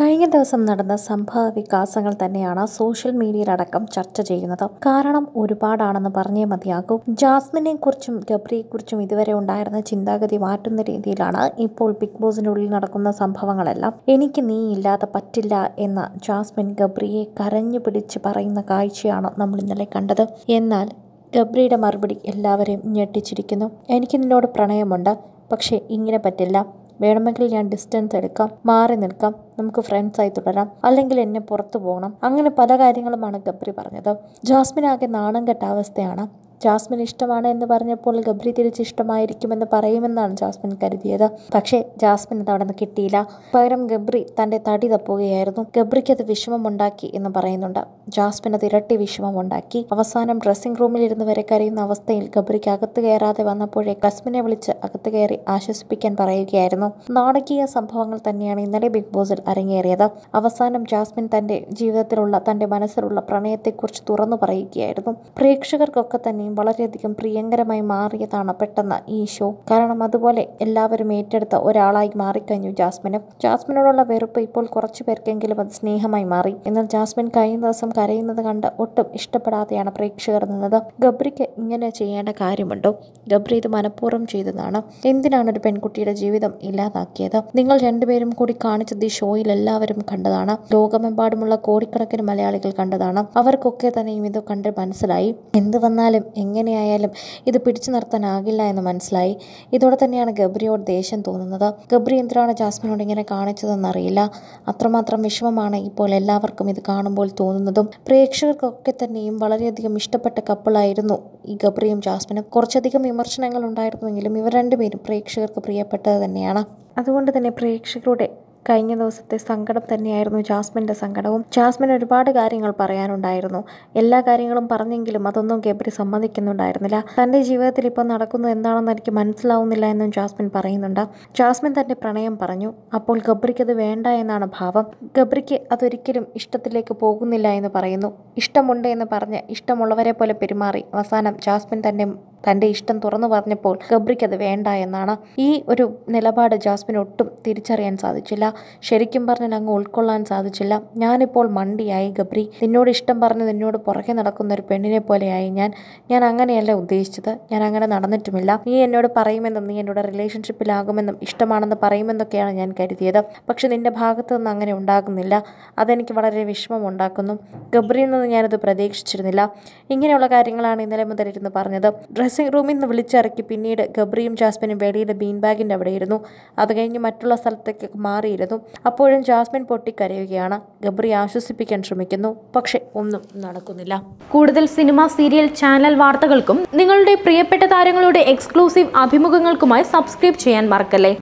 കഴിഞ്ഞ ദിവസം നടന്ന സംഭവ വികാസങ്ങൾ തന്നെയാണ് സോഷ്യൽ മീഡിയയിലടക്കം ചർച്ച ചെയ്യുന്നത്. കാരണം ഒരുപാടാണെന്ന് പറഞ്ഞേ മതിയാകൂ. ജാസ്മിനെ കുറിച്ചും ഗബ്രിയെ കുറിച്ചും ഇതുവരെ ഉണ്ടായിരുന്ന ചിന്താഗതി മാറ്റുന്ന രീതിയിലാണ് ഇപ്പോൾ ബിഗ് ബോസിനുള്ളിൽ നടക്കുന്ന സംഭവങ്ങളെല്ലാം. എനിക്ക് നീ ഇല്ലാതെ പറ്റില്ല എന്ന ജാസ്മിൻ ഗബ്രിയെ കരഞ്ഞു പിടിച്ച് പറയുന്ന കാഴ്ചയാണ് നമ്മൾ ഇന്നലെ കണ്ടത്. എന്നാൽ ഗബ്രിയുടെ മറുപടി എല്ലാവരെയും ഞെട്ടിച്ചിരിക്കുന്നു. എനിക്ക് നിന്നോട് പ്രണയമുണ്ട്. പക്ഷേ ഇങ്ങനെ പറ്റില്ല. വേണമെങ്കിൽ ഞാൻ ഡിസ്റ്റൻസ് എടുക്കാം മാറി നിൽക്കാം നമുക്ക് ഫ്രണ്ട്സായി തുടരാം അല്ലെങ്കിൽ എന്നെ പുറത്തു പോകണം. അങ്ങനെ പല കാര്യങ്ങളുമാണ് ഗബ്രി പറഞ്ഞത്. ജാസ്മിൻ ആകെ നാണം കെട്ട അവസ്ഥയാണ് ജാസ്മിൻ ഇഷ്ടമാണ് എന്ന് പറഞ്ഞപ്പോൾ ഗബ്രി തിരിച്ച് ഇഷ്ടമായിരിക്കുമെന്ന് പറയുമെന്നാണ് ജാസ്മിൻ കരുതിയത്. പക്ഷേ ജാസ്മിൻ അത് അവിടെ നിന്ന് കിട്ടിയില്ല. പകരം ഗബ്രി തന്റെ തടി തപ്പുകയായിരുന്നു. ഗബ്രിക്ക് അത് വിഷമമുണ്ടാക്കി എന്ന് പറയുന്നുണ്ട്. ജാസ്മിൻ അത് ഇരട്ടി വിഷമമുണ്ടാക്കി. അവസാനം ഡ്രസ്സിംഗ് റൂമിലിരുന്ന് വരെ കരയുന്ന അവസ്ഥയിൽ ഗബ്രിക്ക് അകത്ത് കയറാതെ വന്നപ്പോഴേ കസ്മിനെ വിളിച്ച് അകത്ത് കയറി ആശ്വസിപ്പിക്കാൻ പറയുകയായിരുന്നു. നാടകീയ സംഭവങ്ങൾ തന്നെയാണ് ഇന്നലെ ബിഗ് ബോസിൽ അരങ്ങേറിയത്. അവസാനം ജാസ്മിൻ തന്റെ ജീവിതത്തിലുള്ള തന്റെ മനസ്സിലുള്ള പ്രണയത്തെക്കുറിച്ച് തുറന്നു പറയുകയായിരുന്നു. പ്രേക്ഷകർക്കൊക്കെ തന്നെയും വളരെയധികം പ്രിയങ്കരമായി മാറിയതാണ് പെട്ടെന്ന് ഈ ഷോ. കാരണം അതുപോലെ എല്ലാവരും ഏറ്റെടുത്ത ഒരാളായി മാറിക്കഴിഞ്ഞു ജാസ്മിന്. ജാസ്മിനോടുള്ള വെറുപ്പ് ഇപ്പോൾ കുറച്ചു പേർക്കെങ്കിലും അത് സ്നേഹമായി മാറി. എന്നാൽ ജാസ്മിൻ കഴിഞ്ഞ ദിവസം കരയുന്നത് കണ്ട് ഒട്ടും ഇഷ്ടപ്പെടാതെയാണ് പ്രേക്ഷകർ നിന്നത്. ഗബ്രിക്ക് ഇങ്ങനെ ചെയ്യേണ്ട കാര്യമുണ്ടോ? ഗബ്രി ഇത് മനഃപൂർവം ചെയ്തതാണ്. എന്തിനാണ് ഒരു പെൺകുട്ടിയുടെ ജീവിതം ഇല്ലാതാക്കിയത്? നിങ്ങൾ രണ്ടുപേരും കൂടി കാണിച്ചത് ഈ ഷോയിൽ എല്ലാവരും കണ്ടതാണ്. ലോകമെമ്പാടുമുള്ള കോടിക്കണക്കിന് മലയാളികൾ കണ്ടതാണ്. അവർക്കൊക്കെ തന്നെയും ഇത് കണ്ട് മനസ്സിലായി. എന്ത് വന്നാലും എങ്ങനെയായാലും ഇത് പിടിച്ചു നിർത്താനാകില്ല എന്ന് മനസ്സിലായി. ഇതോടെ തന്നെയാണ് ഗബ്രിയോട് ദേഷ്യം തോന്നുന്നത്. ഗബ്രി എന്തിനാണ് ജാസ്മിനോട് ഇങ്ങനെ കാണിച്ചതെന്നറിയില്ല. അത്രമാത്രം വിഷമമാണ് ഇപ്പോൾ എല്ലാവർക്കും ഇത് കാണുമ്പോൾ തോന്നുന്നതും. പ്രേക്ഷകർക്കൊക്കെ തന്നെയും വളരെയധികം ഇഷ്ടപ്പെട്ട കപ്പിളായിരുന്നു ഈ ഗബ്രിയും ജാസ്മിനും. കുറച്ചധികം വിമർശനങ്ങൾ ഉണ്ടായിരുന്നെങ്കിലും ഇവർ രണ്ടുപേരും പ്രേക്ഷകർക്ക് പ്രിയപ്പെട്ടത് തന്നെയാണ്. അതുകൊണ്ട് തന്നെ പ്രേക്ഷകരുടെ കഴിഞ്ഞ ദിവസത്തെ സങ്കടം തന്നെയായിരുന്നു ജാസ്മിന്റെ സങ്കടവും. ജാസ്മിൻ ഒരുപാട് കാര്യങ്ങൾ പറയാനുണ്ടായിരുന്നു. എല്ലാ കാര്യങ്ങളും പറഞ്ഞെങ്കിലും അതൊന്നും ഗബ്രി സമ്മതിക്കുന്നുണ്ടായിരുന്നില്ല. തന്റെ ജീവിതത്തിൽ ഇപ്പോൾ നടക്കുന്നത് എന്താണെന്ന് എനിക്ക് മനസ്സിലാവുന്നില്ല എന്നും ജാസ്മിൻ പറയുന്നുണ്ട്. ജാസ്മിൻ തന്റെ പ്രണയം പറഞ്ഞു. അപ്പോൾ ഗബ്രിക്ക് അത് വേണ്ട എന്നാണ് ഭാവം. ഗബ്രിക്ക് അതൊരിക്കലും ഇഷ്ടത്തിലേക്ക് പോകുന്നില്ല എന്ന് പറയുന്നു. ഇഷ്ടമുണ്ട് എന്ന് പറഞ്ഞ് ഇഷ്ടമുള്ളവരെ പോലെ പെരുമാറി അവസാനം ജാസ്മിൻ തന്റെ തന്റെ ഇഷ്ടം തുറന്നു പറഞ്ഞപ്പോൾ ഗബ്രിക്ക് അത് വേണ്ട എന്നാണ് ഈ ഒരു നിലപാട് ജാസ്മിൻ ഒട്ടും തിരിച്ചറിയാൻ സാധിച്ചില്ല. ശരിക്കും പറഞ്ഞാൽ അങ്ങ് ഉൾക്കൊള്ളാൻ സാധിച്ചില്ല. ഞാനിപ്പോൾ മണ്ടിയായി ഗബ്രി. നിന്നോട് ഇഷ്ടം പറഞ്ഞ് നിന്നോട് പുറകെ നടക്കുന്ന ഒരു പെണ്ണിനെ പോലെയായി ഞാൻ. ഞാൻ അങ്ങനെയല്ല ഉദ്ദേശിച്ചത്. ഞാൻ അങ്ങനെ നടന്നിട്ടുമില്ല. നീ എന്നോട് പറയുമെന്നും നീ എന്നോട് റിലേഷൻഷിപ്പിലാകുമെന്നും ഇഷ്ടമാണെന്ന് പറയുമെന്നൊക്കെയാണ് ഞാൻ കരുതിയത്. പക്ഷെ നിന്റെ ഭാഗത്തു നിന്ന് അങ്ങനെ ഉണ്ടാകുന്നില്ല. അതെനിക്ക് വളരെ വിഷമം ഉണ്ടാക്കുന്നു. ഗബ്രിയിൽ നിന്ന് ഞാനത് പ്രതീക്ഷിച്ചിരുന്നില്ല. ഇങ്ങനെയുള്ള കാര്യങ്ങളാണ് ഇന്നലെ മുതൽ ഇരുന്ന് പറഞ്ഞത്. ഡ്രസ്സിംഗ് റൂമിൽ നിന്ന് വിളിച്ചിറക്കി. പിന്നീട് ഗബ്രിയും ജാസ്മിനും വെളിയിലെ ബീൻ ബാഗിന്റെ അവിടെ ഇരുന്നു അത് കഴിഞ്ഞ് മറ്റുള്ള സ്ഥലത്തേക്ക് മാറിയിരുന്നു. അപ്പോഴും ജാസ്മിൻ പൊട്ടിക്കരയുകയാണ്. ഗബ്രി ആശ്വസിപ്പിക്കാൻ ശ്രമിക്കുന്നു. പക്ഷേ ഒന്നും നടക്കുന്നില്ല. കൂടുതൽ സിനിമ സീരിയൽ ചാനൽ വാർത്തകൾക്കും നിങ്ങളുടെ പ്രിയപ്പെട്ട താരങ്ങളുടെ എക്സ്ക്ലൂസീവ് അഭിമുഖങ്ങൾക്കുമായി സബ്സ്ക്രൈബ് ചെയ്യാൻ മറക്കല്ലേ?